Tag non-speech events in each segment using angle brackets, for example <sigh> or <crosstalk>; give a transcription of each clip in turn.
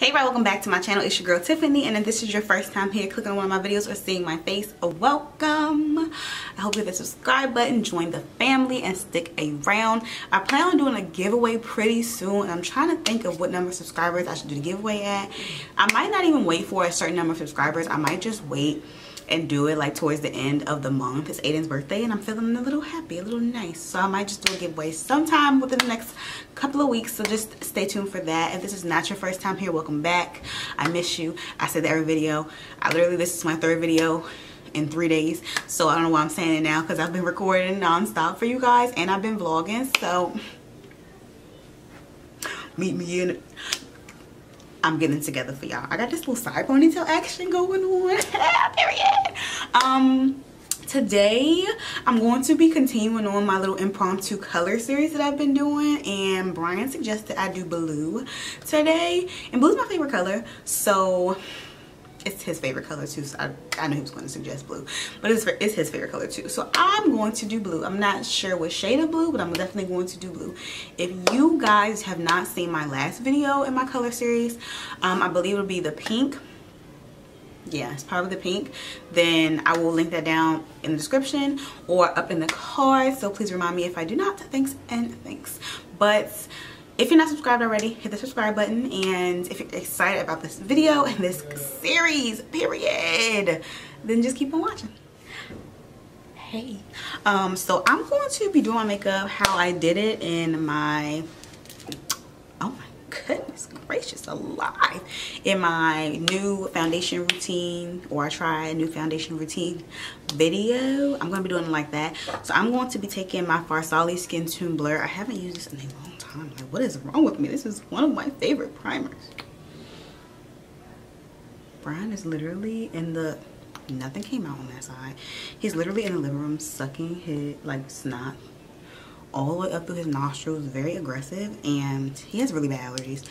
Hey welcome back to my channel. It's your girl Tiffany and if this is your first time here clicking on one of my videos or seeing my face, welcome. I hope you hit the subscribe button, join the family and stick around. I plan on doing a giveaway pretty soon and I'm trying to think of what number of subscribers I should do the giveaway at. I might not even wait for a certain number of subscribers. I might just wait and do it like towards the end of the month. It's Aiden's birthday and I'm feeling a little happy, a little nice. So I might just do a giveaway sometime within the next couple of weeks. So just stay tuned for that. If this is not your first time here, welcome back. I miss you. I said that every video. I literally, this is my third video in three days so i don't know why i'm saying it now because i've been recording non-stop for you guys and i've been vlogging so meet me in I'm getting together for y'all. I got this little side ponytail action going on. <laughs> Period. Um, today I'm going to be continuing on my little impromptu color series that I've been doing and Brian suggested I do blue today. And blue is my favorite color so it's his favorite color too so I, I know he was going to suggest blue. But it's, it's his favorite color too. So I'm going to do blue. I'm not sure what shade of blue but I'm definitely going to do blue. If you guys have not seen my last video in my color series um, I believe it'll be the pink yeah it's probably the pink then I will link that down in the description or up in the card so please remind me if I do not thanks and thanks but if you're not subscribed already, hit the subscribe button. And if you're excited about this video and this series, period, then just keep on watching. Hey. Um, so I'm going to be doing my makeup how I did it in my, oh my goodness gracious alive in my new foundation routine or I try a new foundation routine video I'm gonna be doing it like that so I'm going to be taking my Farsali Skin Tune Blur I haven't used this in a long time. Like, what is wrong with me? This is one of my favorite primers. Brian is literally in the, nothing came out on that side. He's literally in the living room sucking his, like, snot all the way up through his nostrils, very aggressive, and he has really bad allergies.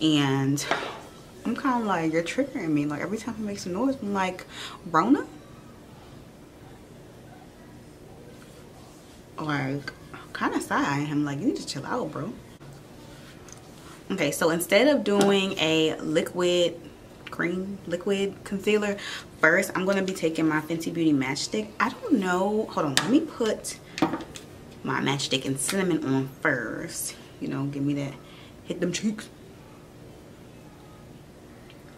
And I'm kind of like, you're triggering me. Like, every time he makes a noise, I'm like, Rona? Like, kind of side him like you need to chill out bro okay so instead of doing a liquid cream liquid concealer first i'm going to be taking my fenty beauty Match Stix i don't know hold on let me put my Match Stix and cinnamon on first you know give me that hit them cheeks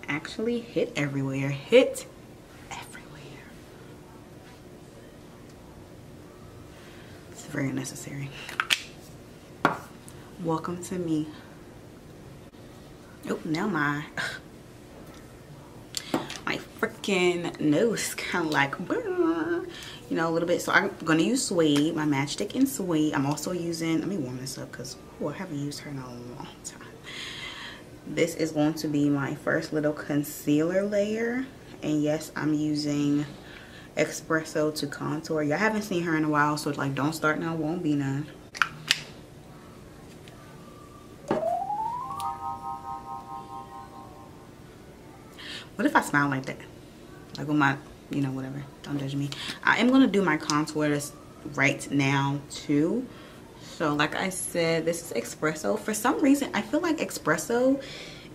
actually hit everywhere hit everywhere. It's very unnecessary. Welcome to me. Oh, now my <laughs> my freaking nose kind of like you know a little bit. So i'm gonna use suede my Match Stix in suede. I'm also using let me warm this up because oh i haven't used her in a long time. This is going to be my first little concealer layer. And yes i'm using espresso to contour. Y'all haven't seen her in a while so like don't start now. Won't be none. What if i smile like that? Like with my you know whatever don't judge me. I am gonna do my contour right now too. So like i said this is espresso. For some reason i feel like espresso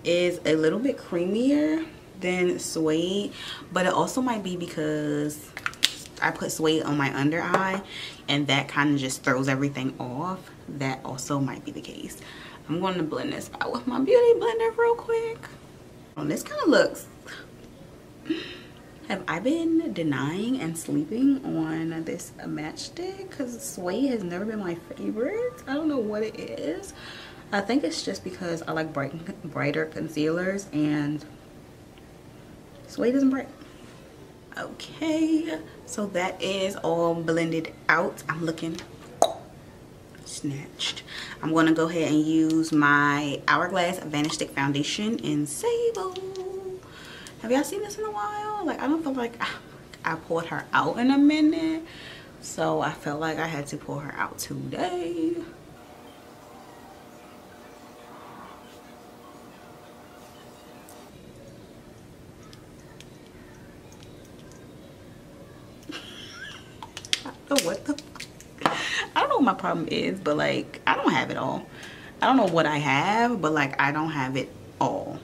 is a little bit creamier than suede but it also might be because I put suede on my under eye and that kind of just throws everything off. That also might be the case. I'm going to blend this out with my beauty blender real quick. Oh, this kind of looks have I been denying and sleeping on this Match Stix because suede has never been my favorite I don't know what it is I think it's just because I like bright, brighter concealers and suede isn't bright. Okay, so that is all blended out. I'm looking snatched. I'm gonna go ahead and use my Hourglass Vanish Stick Foundation in Sable. Have y'all seen this in a while? Like, I don't feel like I pulled her out in a minute. So I felt like I had to pull her out today. <laughs> what the I don't know what my problem is, but like I don't have it all. I don't know what I have, but like I don't have it all.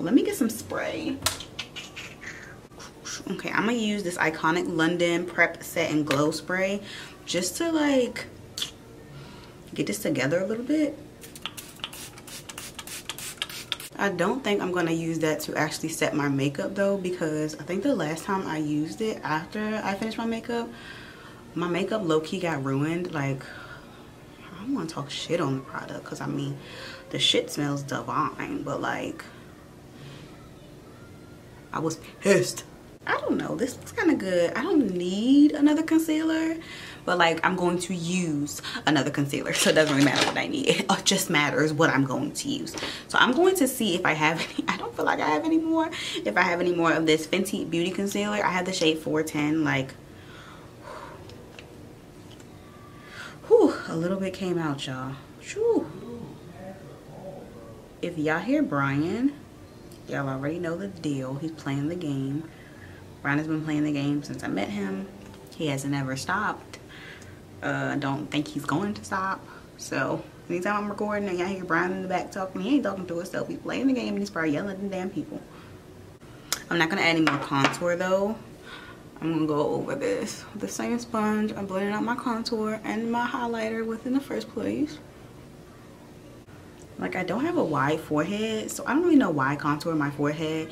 Let me get some spray. Okay i'm gonna use this iconic london prep set and glow spray just to like get this together a little bit. I don't think I'm gonna use that to actually set my makeup though because I think the last time I used it after I finished my makeup my makeup low-key got ruined. Like I don't want to talk shit on the product because I mean the shit smells divine but like I was pissed. I don't know. This looks kind of good. I don't need another concealer but like I'm going to use another concealer <laughs> so it doesn't really matter what I need. It uh, just matters what I'm going to use. So I'm going to see if I have any <laughs> I don't feel like I have any more. If I have any more of this Fenty Beauty concealer I have the shade 410 like whew, a little bit came out y'all. If y'all hear Brian y'all already know the deal he's playing the game Brian has been playing the game since I met him he hasn't ever stopped uh, don't think he's going to stop. So anytime I'm recording and y'all hear Brian in the back talking, he ain't talking to himself. He's playing the game and he's probably yelling at the damn people. I'm not gonna add any more contour though. I'm gonna go over this the same sponge. I'm blending out my contour and my highlighter within the first place. Like I don't have a wide forehead, so I don't really know why contour my forehead.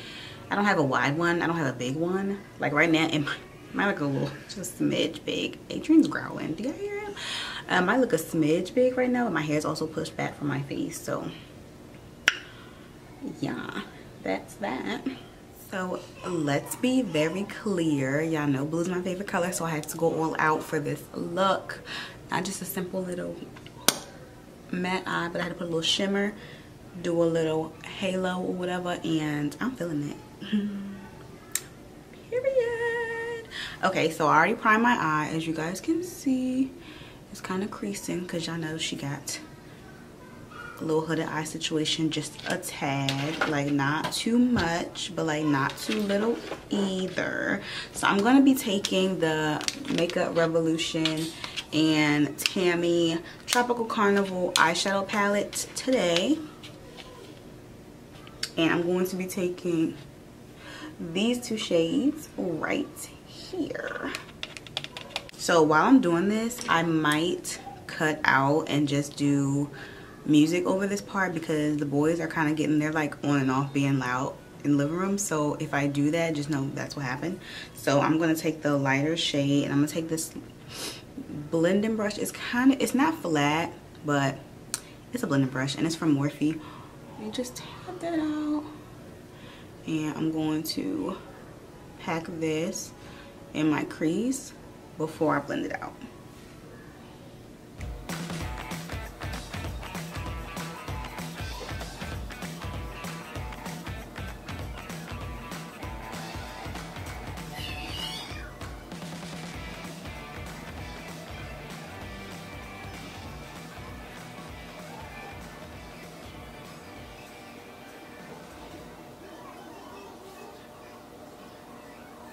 I don't have a wide one. I don't have a big one. Like right now my might look a little just smidge big adrian's growling do you hear him um, might look a smidge big right now but my hair is also pushed back from my face so yeah that's that so let's be very clear y'all know blue is my favorite color so i had to go all out for this look not just a simple little matte eye but i had to put a little shimmer do a little halo or whatever and i'm feeling it. <laughs> Okay so i already primed my eye. As you guys can see it's kind of creasing because y'all know she got a little hooded eye situation just a tad like not too much but like not too little either. So i'm going to be taking the makeup revolution and Tammi tropical carnival eyeshadow palette today. And i'm going to be taking these two shades right here. So while I'm doing this, I might cut out and just do music over this part because the boys are kind of getting their like on and off being loud in the living room. So if I do that just know that's what happened. So I'm gonna take the lighter shade and I'm gonna take this blending brush it's kind of it's not flat but it's a blending brush and it's from Morphe me just tap that out and I'm going to pack this in my crease before I blend it out.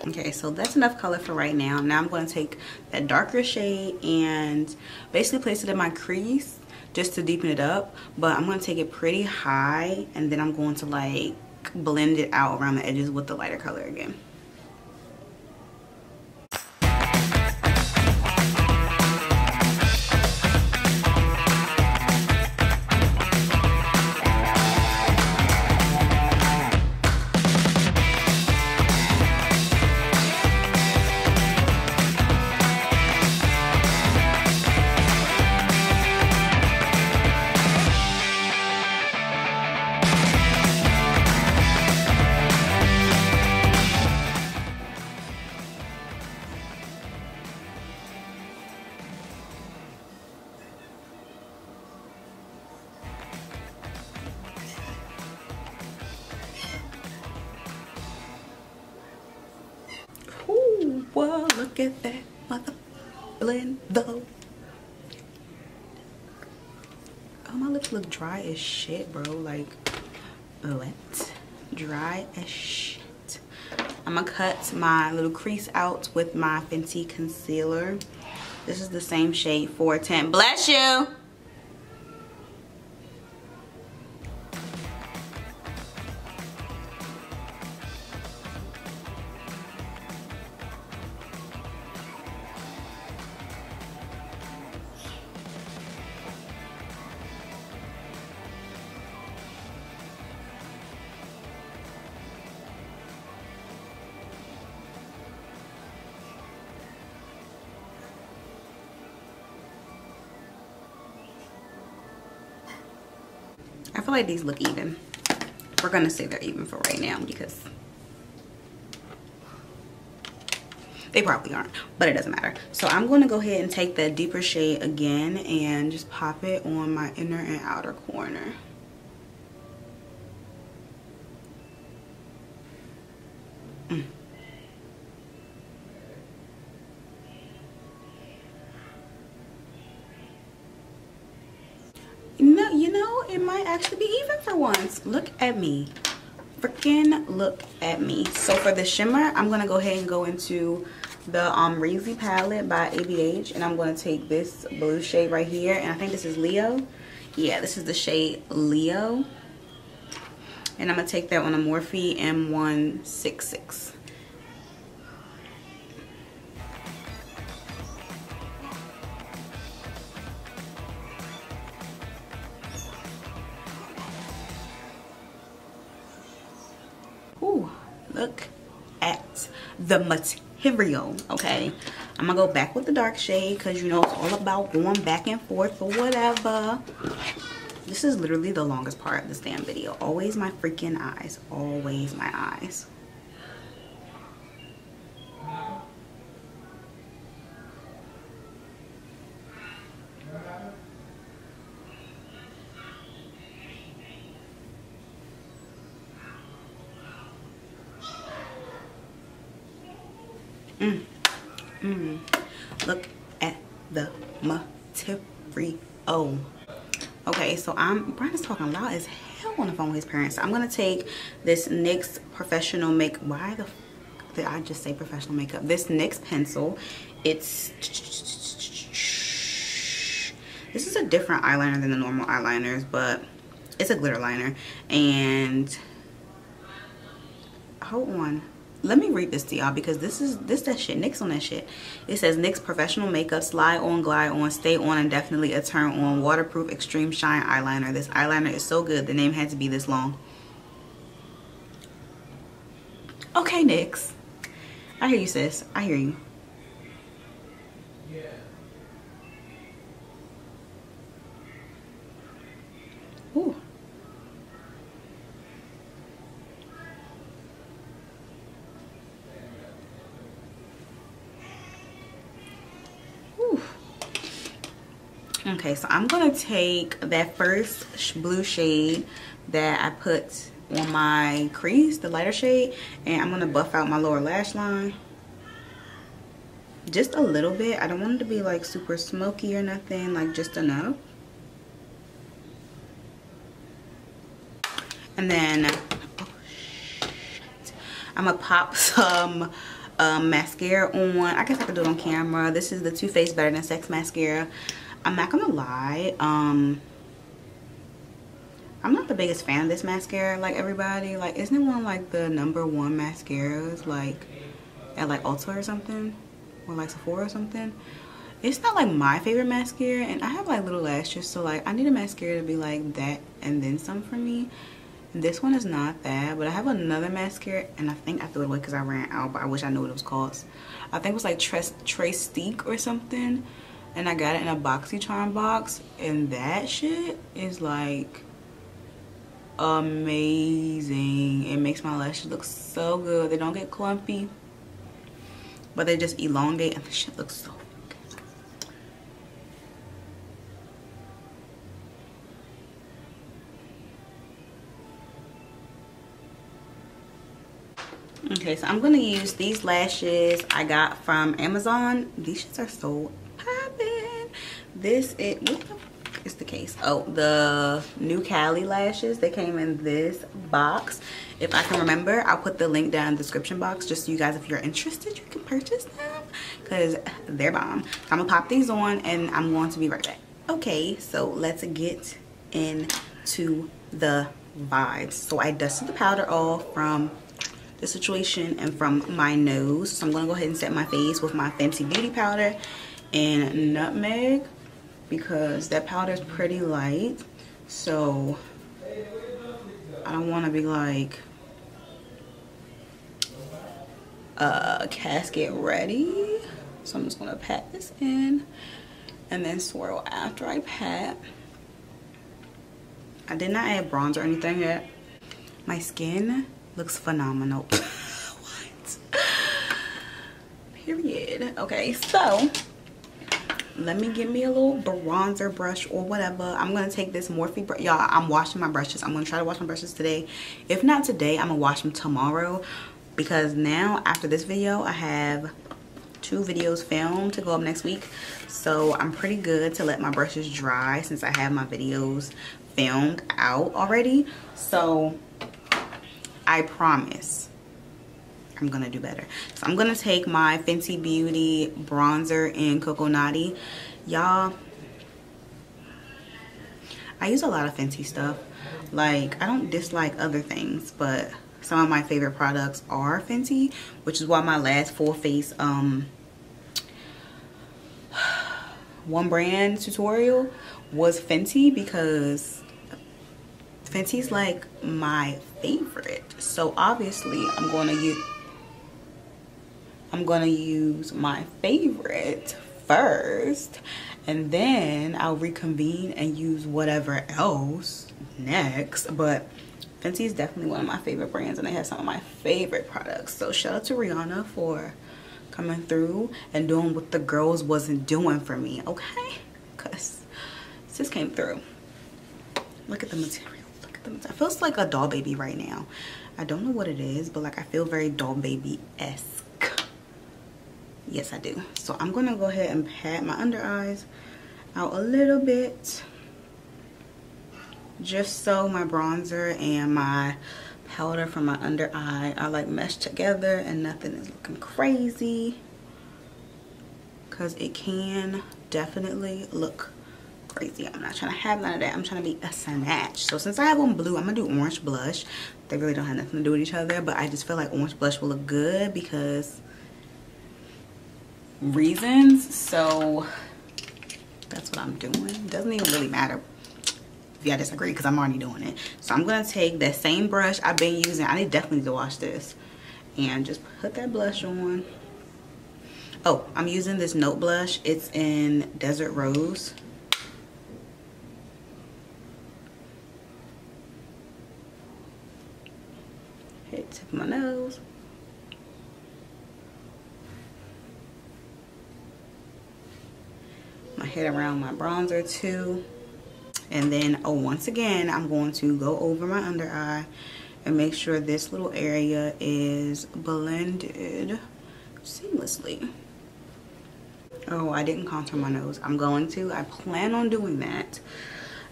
Okay so that's enough color for right now. Now i'm going to take that darker shade and basically place it in my crease just to deepen it up but i'm going to take it pretty high and then i'm going to like blend it out around the edges with the lighter color again blend though. Oh, my lips look dry as shit, bro. Like, what? Dry as shit. I'm gonna cut my little crease out with my Fenty concealer. This is the same shade 410. Bless you! I feel like these look even. We're gonna say they're even for right now because they probably aren't but it doesn't matter so i'm to go ahead and take the deeper shade again and just pop it on my inner and outer corner mm. No, you know, it might actually for once. Look at me. Freaking look at me. So for the shimmer, I'm going to go ahead and go into the um Reezy palette by ABH and I'm going to take this blue shade right here and I think this is Leo. Yeah, this is the shade Leo. And I'm going to take that on a Morphe M166. Look at the material okay? I'm gonna go back with the dark shade because you know it's all about going back and forth or whatever. This is literally the longest part of this damn video. Always my freaking eyes. Always my eyes Mm. Mm. Look at the material. Okay, so I'm Brian is talking loud as hell on the phone with his parents. So I'm gonna take this NYX professional make. Why the did I just say professional makeup? This NYX pencil. It's this is a different eyeliner than the normal eyeliners, but it's a glitter liner. And hold on let me read this to y'all because this is this that shit NYX on that shit. It says NYX professional makeup slide on glide on stay on and definitely a turn on. Waterproof extreme shine eyeliner. This eyeliner is so good the name had to be this long. Okay NYX I hear you sis. I hear you okay so i'm gonna take that first blue shade that i put on my crease the lighter shade and i'm gonna buff out my lower lash line. Just a little bit. I don't want it to be like super smoky or nothing like just enough. And then i'm gonna pop <laughs> some um, mascara on. I guess i could do it on camera. This is the Too Faced better than sex mascara I'm not gonna lie. Um, I'm not the biggest fan of this mascara like everybody. Like, isn't it one like the number one mascaras like at like Ulta or something? Or like Sephora or something? It's not like my favorite mascara and I have like little lashes so like I need a mascara to be like that and then some for me. This one is not that but I have another mascara and I think I threw it away because I ran out but I wish I knew what it was called. I think it was like Tres Trestique or something and I got it in a BoxyCharm box and that shit is like amazing. It makes my lashes look so good. They don't get clumpy, but they just elongate and the shit looks so good. Okay, so I'm gonna use these lashes I got from Amazon. These shits are so this is the case. Oh the new cali lashes they came in this box. If i can remember i'll put the link down in the description box. Just so you guys if you're interested you can purchase them because they're bomb. I'm gonna pop these on and i'm going to be right back. Okay so let's get into the vibes. So i dusted the powder off from the situation and from my nose. So i'm gonna go ahead and set my face with my Fenty Beauty powder and nutmeg because that powder is pretty light so I don't want to be like uh, casket ready so I'm just gonna pat this in and then swirl after I pat I did not add bronze or anything yet. My skin looks phenomenal. <laughs> what? Period. Okay, so let me give me a little bronzer brush or whatever. I'm gonna take this morphe y'all i'm washing my brushes. I'm gonna try to wash my brushes today. If not today i'm gonna wash them tomorrow. Because now after this video i have two videos filmed to go up next week. So i'm pretty good to let my brushes dry since i have my videos filmed out already. So i promise I'm gonna do better. So I'm gonna take my Fenty Beauty bronzer in Coco. Y'all, I use a lot of Fenty stuff. Like, I don't dislike other things, but some of my favorite products are Fenty, which is why my last full face um, <sighs> one brand tutorial was Fenty because Fenty's like my favorite. So obviously I'm going to use I'm gonna use my favorite first and then I'll reconvene and use whatever else next. But Fenty is definitely one of my favorite brands and they have some of my favorite products. So shout out to Rihanna for coming through and doing what the girls wasn't doing for me okay? Because this came through. Look at the material look at the material. it feels like a doll baby right now. I don't know what it is but like I feel very doll baby-esque yes i do. So i'm gonna go ahead and pat my under eyes out a little bit just so my bronzer and my powder from my under eye are like meshed together and nothing is looking crazy. Because it can definitely look crazy. I'm not trying to have none of that. I'm trying to be a snatch. So since i have one blue i'm gonna do orange blush. They really don't have nothing to do with each other but i just feel like orange blush will look good because reasons so that's what i'm doing. Doesn't even really matter if y'all disagree because i'm already doing it. So i'm gonna take that same brush i've been using. I need definitely to wash this and just put that blush on. Oh i'm using this note blush. It's in desert rose. Hit tip of my nose head around my bronzer too and then oh once again i'm going to go over my under eye and make sure this little area is blended seamlessly oh i didn't contour my nose i'm going to i plan on doing that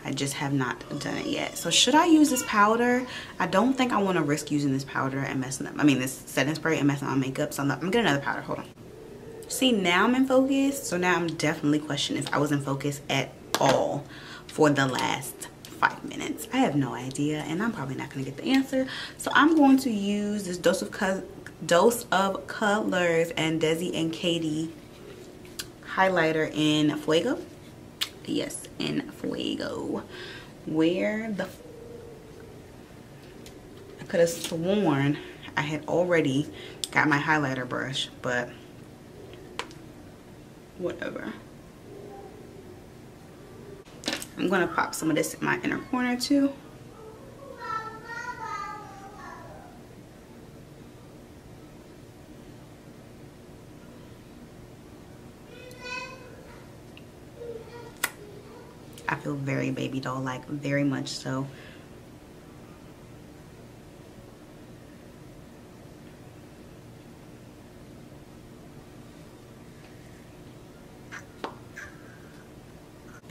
I just have not done it yet. So should I use this powder? I don't think I want to risk using this powder and messing up. I mean this setting spray and messing up my makeup. So I'm, not, I'm gonna get another powder. Hold on see now i'm in focus. So now i'm definitely questioning if i was in focus at all for the last five minutes. I have no idea and i'm probably not going to get the answer. So i'm going to use this dose of dose of colors and desi and katy highlighter in fuego. Yes in fuego. Where the i could have sworn i had already got my highlighter brush but whatever. I'm gonna pop some of this in my inner corner too. I feel very baby doll like, very much so.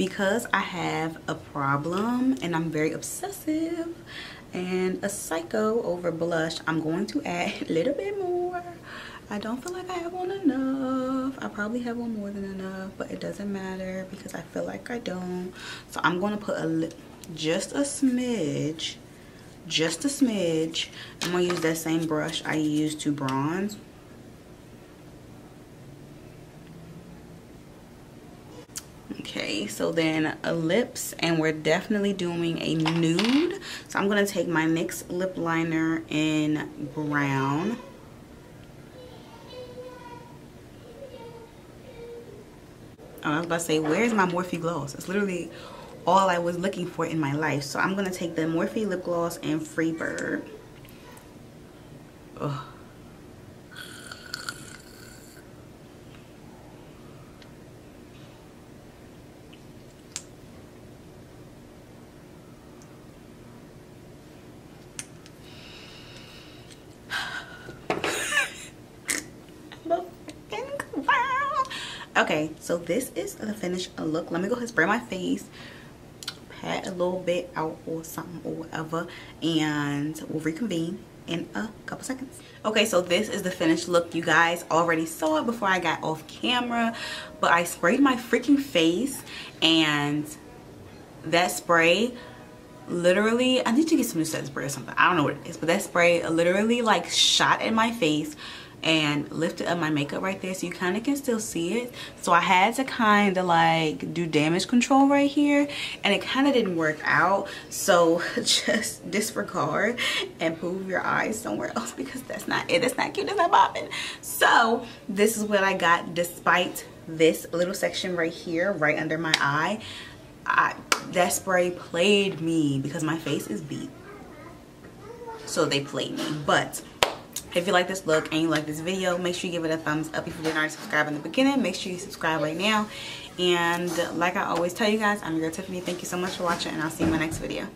Because I have a problem and I'm very obsessive and a psycho over blush, I'm going to add <laughs> a little bit more. I don't feel like I have on enough. I probably have on more than enough, but it doesn't matter because I feel like I don't. So I'm going to put a just a smidge, just a smidge. I'm going to use that same brush I used to bronze okay so then lips and we're definitely doing a nude so i'm going to take my nyx lip liner in brown oh, i was about to say where's my morphe gloss it's literally all I was looking for in my life. So I'm going to take the Morphe lip gloss and Freebird. Ugh. Okay so this is the finished look. Let me go ahead spray my face pat a little bit out or something or whatever and we'll reconvene in a couple seconds. Okay so this is the finished look. You guys already saw it before i got off camera but i sprayed my freaking face and that spray literally i need to get some new set spray or something. I don't know what it is but that spray literally like shot in my face and lifted up my makeup right there so you kind of can still see it. So I had to kind of like do damage control right here and it kind of didn't work out. So <laughs> just disregard and move your eyes somewhere else because that's not it that's not cute that's not popping so this is what I got despite this little section right here right under my eye. I, that spray played me because my face is beat. So they played me but if you like this look and you like this video, make sure you give it a thumbs up. If you didn't already subscribe in the beginning, make sure you subscribe right now. And like I always tell you guys, I'm your girl Tiffany. Thank you so much for watching and I'll see you in my next video.